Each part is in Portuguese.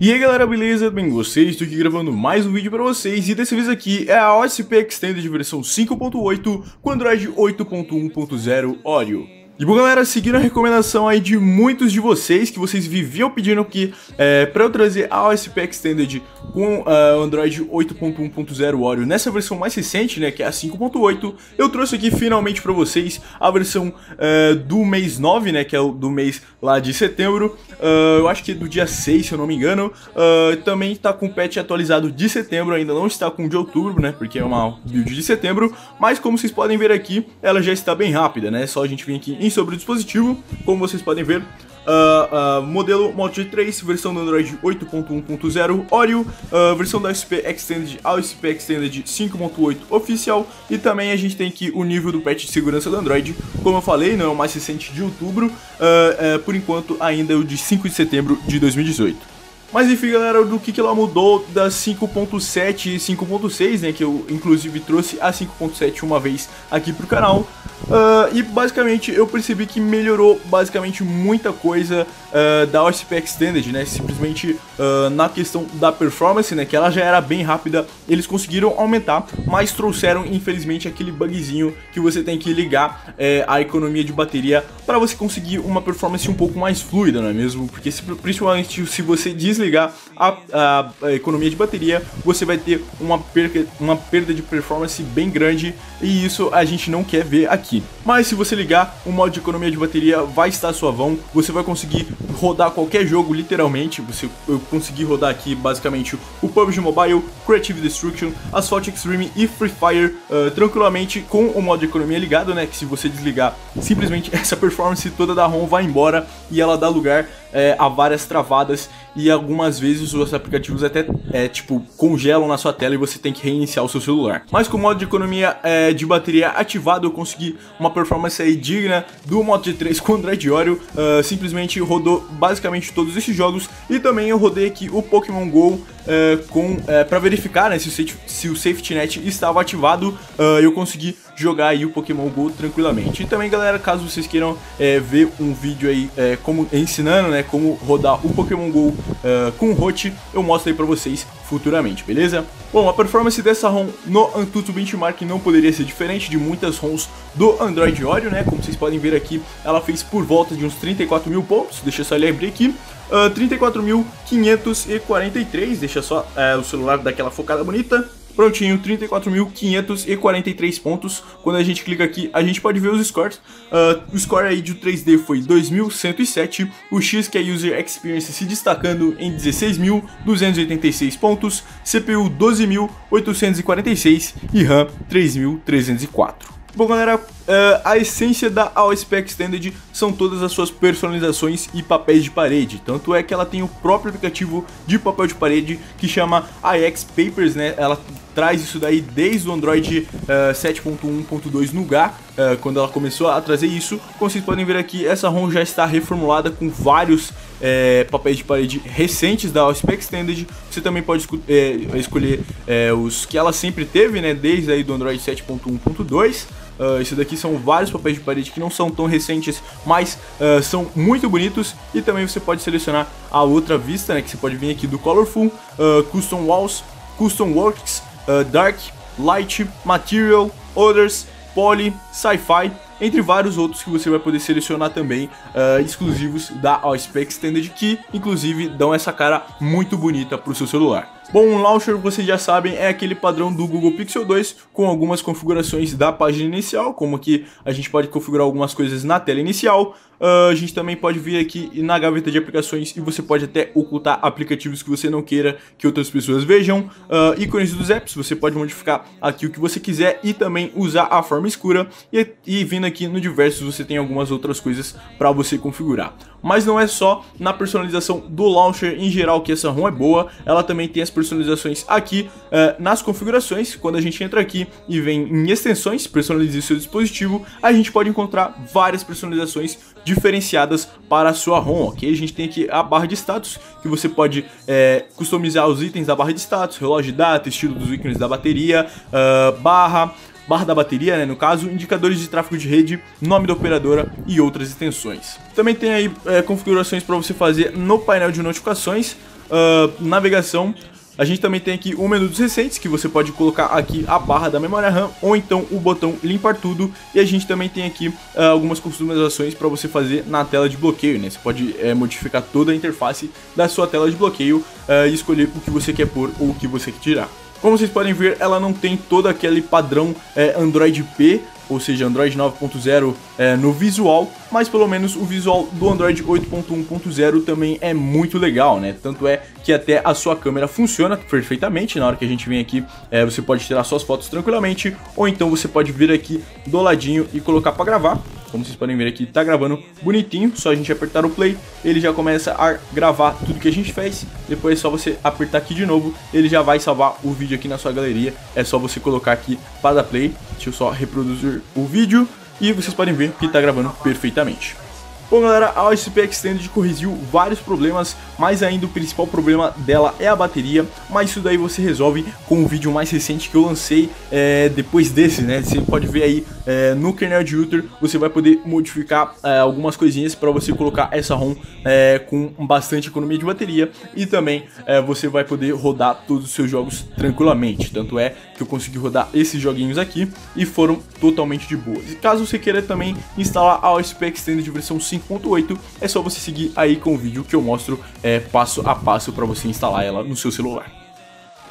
E aí galera, beleza? Bem, vocês? Estou aqui gravando mais um vídeo para vocês e dessa vez aqui é a OSP Extended versão 5.8 com Android 8.1.0 Oreo. E bom galera, seguindo a recomendação aí de muitos de vocês, que vocês viviam pedindo aqui é, para eu trazer a OSP Extended com uh, Android 8.1.0 Oreo nessa versão mais recente, né, que é a 5.8, eu trouxe aqui finalmente para vocês a versão uh, do mês 9, né, que é o do mês lá de setembro, uh, eu acho que é do dia 6, se eu não me engano, também está com o patch atualizado de setembro, ainda não está com o de outubro, né, porque é uma build de setembro, mas como vocês podem ver aqui, ela já está bem rápida, né, só a gente vir aqui sobre o dispositivo, como vocês podem ver. Uh, uh, modelo Moto G3, versão do Android 8.1.0 Oreo, uh, versão da OSP Extended OSP Extended 5.8 oficial e também a gente tem aqui o nível do patch de segurança do Android, como eu falei, não é o mais recente de outubro, por enquanto ainda é o de 5 de setembro de 2018. Mas enfim, galera, do que, que ela mudou da 5.7 e 5.6, né? Que eu inclusive trouxe a 5.7 uma vez aqui pro canal. Uh, e basicamente eu percebi que melhorou basicamente muita coisa uh, da OSP Extended, né? Simplesmente uh, na questão da performance, né? Que ela já era bem rápida, eles conseguiram aumentar, mas trouxeram infelizmente aquele bugzinho que você tem que ligar é, a economia de bateria para você conseguir uma performance um pouco mais fluida, não é mesmo? Porque se, principalmente se você desligar a, a, a, economia de bateria, você vai ter uma perda, uma perda de performance bem grande e isso a gente não quer ver aqui. Mas se você ligar, o modo de economia de bateria vai estar suavão, você vai conseguir rodar qualquer jogo literalmente, você eu consegui rodar aqui basicamente o PUBG Mobile, Creative Destruction, Asphalt Extreme e Free Fire uh, tranquilamente com o modo economia ligado, né, que se você desligar, simplesmente essa performance toda da ROM vai embora e ela dá lugar é, a várias travadas e algumas vezes os aplicativos até é, tipo congelam na sua tela e você tem que reiniciar o seu celular. Mas com o modo de economia é, de bateria ativado eu consegui uma performance aí digna do Moto G3 com Android Oreo, uh, simplesmente rodou basicamente todos esses jogos e também eu rodei aqui o Pokémon GO uh, com uh, para verificar né, se, o se o safety net estava ativado, uh, eu consegui jogar aí o Pokémon GO tranquilamente. E também, galera, caso vocês queiram ver um vídeo aí como ensinando, né, como rodar o Pokémon GO uh, com o Hot, eu mostro aí pra vocês futuramente, beleza? Bom, a performance dessa ROM no Antutu Benchmark não poderia ser diferente de muitas ROMs do Android Oreo, né? Como vocês podem ver aqui, ela fez por volta de uns 34 mil pontos, deixa eu só abrir aqui. Uh, 34.543, deixa só uh, o celular daquela focada bonita. Prontinho, 34.543 pontos. Quando a gente clica aqui, a gente pode ver os scores. Uh, o score aí de 3D foi 2.107. O X, que é User Experience, se destacando em 16.286 pontos. CPU 12.846 e RAM 3.304. Bom, galera, uh, a essência da AOSP Extended são todas as suas personalizações e papéis de parede. Tanto é que ela tem o próprio aplicativo de papel de parede que chama AX Papers, né? Ela traz isso daí desde o Android uh, 7.1.2 Nougat, uh, quando ela começou a trazer isso. Como vocês podem ver aqui, essa ROM já está reformulada com vários papéis de parede recentes da OSP Extended. Você também pode escolher os que ela sempre teve, né? Desde aí do Android 7.1.2. Uh, isso daqui são vários papéis de parede que não são tão recentes, mas uh, são muito bonitos. E também você pode selecionar a outra vista, né? Que você pode vir aqui do Colorful, uh, Custom Walls, Custom Works, Dark, Light, Material, Others, Poly, Sci-Fi, entre vários outros que você vai poder selecionar também, exclusivos da OSP Extended, que inclusive dão essa cara muito bonita para o seu celular. Bom, um launcher, vocês já sabem, é aquele padrão do Google Pixel 2 com algumas configurações da página inicial, como aqui a gente pode configurar algumas coisas na tela inicial, uh, a gente também pode vir aqui na gaveta de aplicações e você pode até ocultar aplicativos que você não queira que outras pessoas vejam, uh, ícones dos apps, você pode modificar aqui o que você quiser e também usar a forma escura e, e vindo aqui no diversos você tem algumas outras coisas para você configurar. Mas não é só na personalização do launcher em geral que essa ROM é boa, ela também tem as personalizações aqui uh, nas configurações. Quando a gente entra aqui e vem em extensões, personalize seu dispositivo, a gente pode encontrar várias personalizações diferenciadas para a sua ROM, ok? A gente tem aqui a barra de status, que você pode é, customizar os itens da barra de status, relógio de data, estilo dos ícones da bateria, uh, barra, barra da bateria, né, no caso, indicadores de tráfego de rede, nome da operadora e outras extensões. Também tem aí é, configurações para você fazer no painel de notificações, uh, navegação, a gente também tem aqui o menu dos recentes, que você pode colocar aqui a barra da memória RAM, ou então o botão limpar tudo, e a gente também tem aqui uh, algumas customizações para você fazer na tela de bloqueio, né? Você pode é, modificar toda a interface da sua tela de bloqueio uh, e escolher o que você quer pôr ou o que você quer tirar. Como vocês podem ver, ela não tem todo aquele padrão é, Android P, ou seja, Android 9.0 é, no visual, mas pelo menos o visual do Android 8.1.0 também é muito legal, né? Tanto é que até a sua câmera funciona perfeitamente, na hora que a gente vem aqui, é, você pode tirar suas fotos tranquilamente, ou então você pode vir aqui do ladinho e colocar para gravar, como vocês podem ver aqui, tá gravando bonitinho, só a gente apertar o play, ele já começa a gravar tudo que a gente fez, depois é só você apertar aqui de novo, ele já vai salvar o vídeo aqui na sua galeria, é só você colocar aqui para dar play, deixa eu só reproduzir o vídeo, e vocês podem ver que tá gravando perfeitamente. Bom galera, a OSP Extended corrigiu vários problemas, mas ainda o principal problema dela é a bateria, mas isso daí você resolve com o vídeo mais recente que eu lancei é, depois desse, né? Você pode ver aí é, no kernel de Uther, você vai poder modificar é, algumas coisinhas para você colocar essa ROM é, com bastante economia de bateria e também é, você vai poder rodar todos os seus jogos tranquilamente, tanto é que eu consegui rodar esses joguinhos aqui e foram totalmente de boa. E caso você queira também instalar a OSP Extended versão 5 5.8, é só você seguir aí com o vídeo que eu mostro é, passo a passo para você instalar ela no seu celular.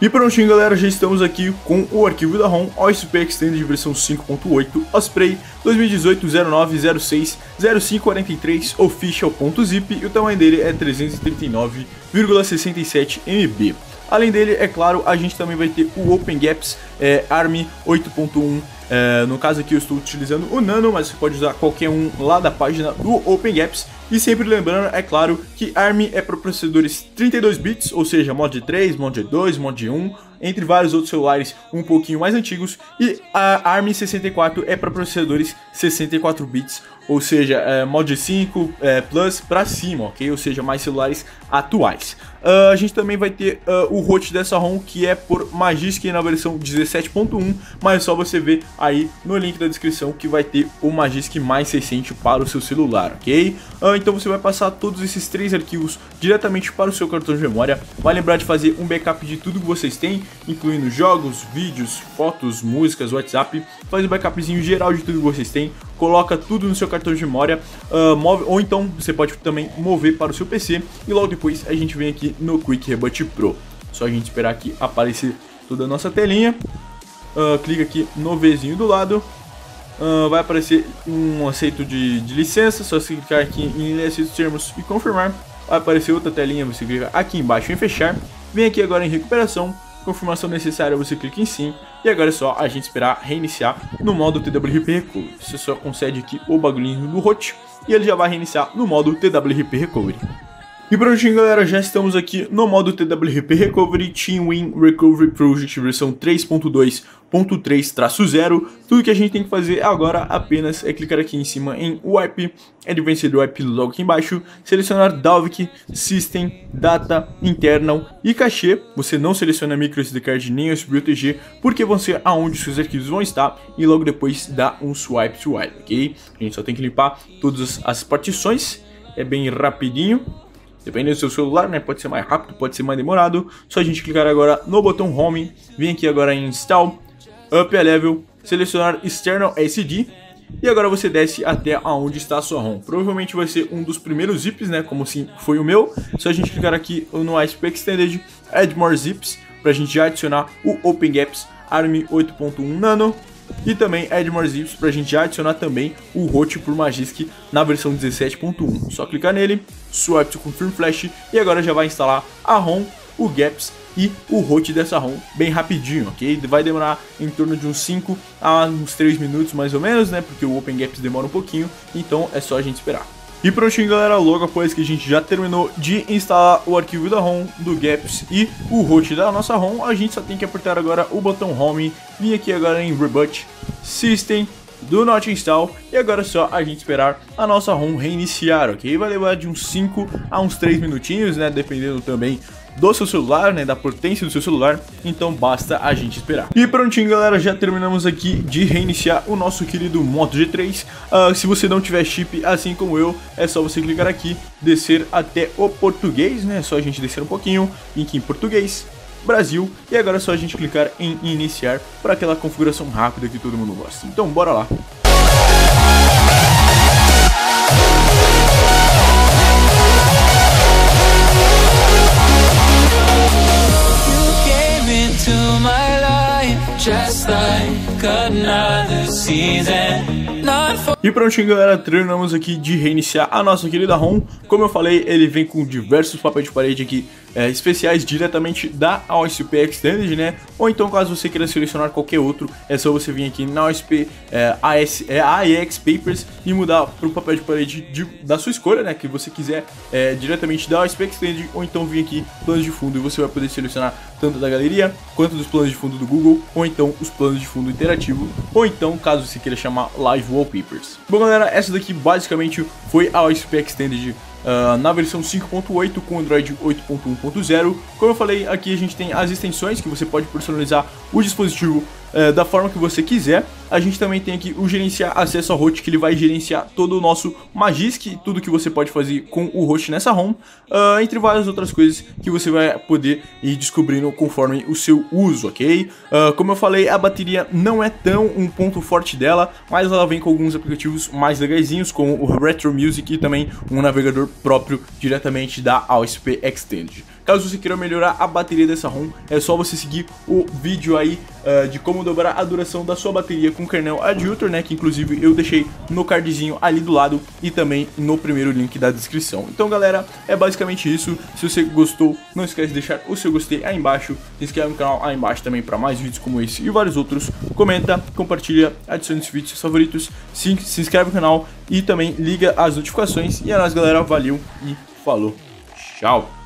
E prontinho galera, já estamos aqui com o arquivo da ROM OSP Extended versão 5.8 Osprey 2018 09 06 0543 official.zip e o tamanho dele é 339,67 MB. Além dele, é claro, a gente também vai ter o OpenGaps é, ARM 8.1 é, no caso aqui eu estou utilizando o Nano, mas você pode usar qualquer um lá da página do OpenGaps. E sempre lembrando, é claro, que ARM é para processadores 32 bits, ou seja, mod 3, mod 2, mod 1, entre vários outros celulares um pouquinho mais antigos. E a ARM 64 é para processadores 64 bits, ou seja, é, mod 5 é, Plus para cima, ok? Ou seja, mais celulares atuais. Uh, a gente também vai ter uh, o root dessa ROM que é por Magisk na versão 17.1, mas só você ver aí no link da descrição que vai ter o Magisk mais recente para o seu celular, ok? Uh, então você vai passar todos esses três arquivos diretamente para o seu cartão de memória. Vai lembrar de fazer um backup de tudo que vocês têm, incluindo jogos, vídeos, fotos, músicas, WhatsApp. Faz um backupzinho geral de tudo que vocês têm, coloca tudo no seu cartão de memória, move, ou então você pode também mover para o seu PC e logo depois a gente vem aqui no Quick Rebut Pro. Só a gente esperar aqui aparecer toda a nossa telinha. Uh, clica aqui no Vzinho do lado. Uh, vai aparecer um aceito de, de licença, só você clicar aqui em esses termos e confirmar. Vai aparecer outra telinha, você clica aqui embaixo em fechar. Vem aqui agora em recuperação, confirmação necessária, você clica em sim. E agora é só a gente esperar reiniciar no modo TWRP Recovery. Você só concede aqui o bagulhinho do hot e ele já vai reiniciar no modo TWRP Recovery. E prontinho galera, já estamos aqui no modo TWRP Recovery Team Win Recovery Project versão 3.2.3-0 Tudo que a gente tem que fazer agora apenas é clicar aqui em cima em Wipe, Advanced Wipe logo aqui embaixo Selecionar Dalvik, System, Data, Internal e Cache Você não seleciona microSD card nem USB UTG porque vão ser aonde seus arquivos vão estar E logo depois dá um swipe to wipe, ok? A gente só tem que limpar todas as partições é bem rapidinho Dependendo do seu celular, né? Pode ser mais rápido, pode ser mais demorado. Só a gente clicar agora no botão Home, vir aqui agora em Install, Up a Level, selecionar External SD e agora você desce até aonde está a sua ROM. Provavelmente vai ser um dos primeiros zips, né? Como assim foi o meu. Só a gente clicar aqui no ISP Extended, Add More Zips, para a gente já adicionar o OpenGaps ARM 8.1 Nano e também Add More Zips para a gente adicionar também o root por Magisk na versão 17.1. Só clicar nele, swipe to confirm flash e agora já vai instalar a ROM, o Gaps e o root dessa ROM bem rapidinho, ok? Vai demorar em torno de uns 5 a uns 3 minutos mais ou menos, né? Porque o Open Gaps demora um pouquinho, então é só a gente esperar. E prontinho galera, logo após que a gente já terminou de instalar o arquivo da ROM, do Gaps e o root da nossa ROM, a gente só tem que apertar agora o botão Home, vir aqui agora em Reboot, System, do Not Install e agora é só a gente esperar a nossa ROM reiniciar, ok? Vai levar de uns 5 a uns 3 minutinhos, né? Dependendo também do seu celular, né, da potência do seu celular, então basta a gente esperar. E prontinho, galera, já terminamos aqui de reiniciar o nosso querido Moto G3. Uh, ah, se você não tiver chip, assim como eu, é só você clicar aqui, descer até o português, né, é só a gente descer um pouquinho, link em português, Brasil, e agora é só a gente clicar em iniciar para aquela configuração rápida que todo mundo gosta. Então, bora lá. E prontinho galera, terminamos aqui de reiniciar a nossa querida ROM Como eu falei, ele vem com diversos papéis de parede aqui é, especiais diretamente da OSP Extended, né? Ou então caso você queira selecionar qualquer outro, é só você vir aqui na OSP é, AS, é, AEX Papers e mudar para o papel de parede de, da sua escolha, né? Que você quiser é, diretamente da OSP Extended, ou então vir aqui planos de fundo e você vai poder selecionar tanto da galeria quanto dos planos de fundo do Google, ou então os planos de fundo interativo, ou então caso você queira chamar Live Wallpapers. Bom galera, essa daqui basicamente foi a OSP Extended Uh, na versão 5.8 com Android 8.1.0. Como eu falei, aqui a gente tem as extensões que você pode personalizar o dispositivo uh, da forma que você quiser. A gente também tem aqui o gerenciar acesso ao host, que ele vai gerenciar todo o nosso Magisk, tudo que você pode fazer com o host nessa ROM, uh, entre várias outras coisas que você vai poder ir descobrindo conforme o seu uso, ok? Uh, como eu falei, a bateria não é tão um ponto forte dela, mas ela vem com alguns aplicativos mais legaisinhos, como o Retro Music e também um navegador próprio diretamente da AOSP Extended. Caso você queira melhorar a bateria dessa ROM, é só você seguir o vídeo aí uh, de como dobrar a duração da sua bateria com kernel Adjutor, né, que inclusive eu deixei no cardzinho ali do lado e também no primeiro link da descrição. Então galera, é basicamente isso. Se você gostou, não esquece de deixar o seu gostei aí embaixo, se inscreve no canal aí embaixo também para mais vídeos como esse e vários outros. Comenta, compartilha, adicione esses vídeos favoritos, se, se inscreve no canal e também liga as notificações. E é nóis galera, valeu e falou, tchau!